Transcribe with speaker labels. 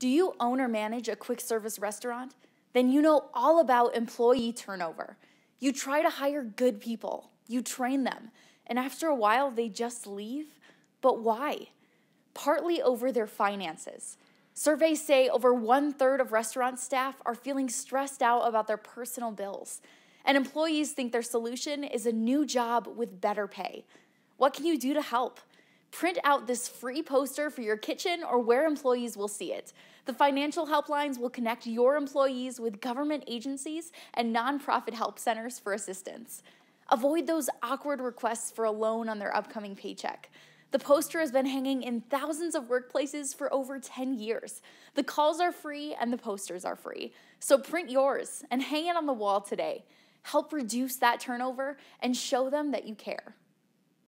Speaker 1: Do you own or manage a quick service restaurant? Then you know all about employee turnover. You try to hire good people, you train them, and after a while they just leave. But why? Partly over their finances. Surveys say over one third of restaurant staff are feeling stressed out about their personal bills. And employees think their solution is a new job with better pay. What can you do to help? Print out this free poster for your kitchen or where employees will see it. The financial helplines will connect your employees with government agencies and nonprofit help centers for assistance. Avoid those awkward requests for a loan on their upcoming paycheck. The poster has been hanging in thousands of workplaces for over 10 years. The calls are free and the posters are free. So print yours and hang it on the wall today. Help reduce that turnover and show them that you care.